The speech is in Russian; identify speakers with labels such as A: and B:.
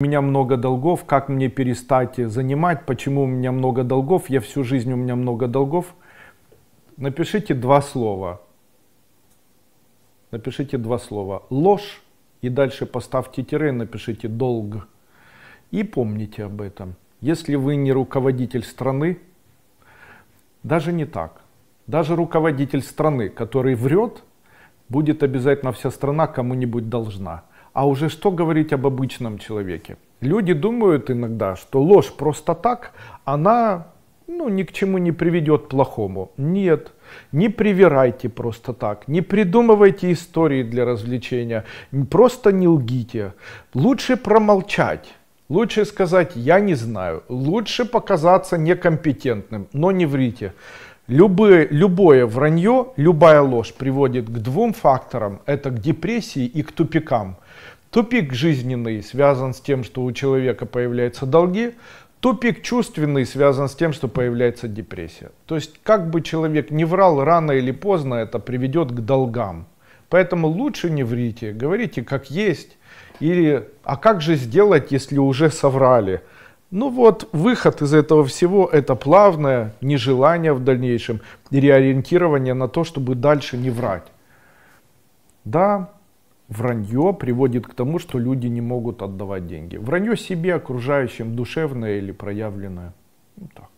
A: У меня много долгов, как мне перестать занимать, почему у меня много долгов, я всю жизнь у меня много долгов. Напишите два слова. Напишите два слова. Ложь и дальше поставьте тире, напишите долг. И помните об этом. Если вы не руководитель страны, даже не так. Даже руководитель страны, который врет, будет обязательно вся страна кому-нибудь должна. А уже что говорить об обычном человеке? Люди думают иногда, что ложь просто так, она ну, ни к чему не приведет плохому. Нет, не привирайте просто так, не придумывайте истории для развлечения, просто не лгите. Лучше промолчать. Лучше сказать «я не знаю», лучше показаться некомпетентным, но не врите. Любое, любое вранье, любая ложь приводит к двум факторам. Это к депрессии и к тупикам. Тупик жизненный связан с тем, что у человека появляются долги. Тупик чувственный связан с тем, что появляется депрессия. То есть, как бы человек не врал, рано или поздно это приведет к долгам. Поэтому лучше не врите, говорите как есть. Или, а как же сделать, если уже соврали? Ну вот, выход из этого всего это плавное нежелание в дальнейшем, реориентирование на то, чтобы дальше не врать. Да, вранье приводит к тому, что люди не могут отдавать деньги. Вранье себе, окружающим, душевное или проявленное. Вот так.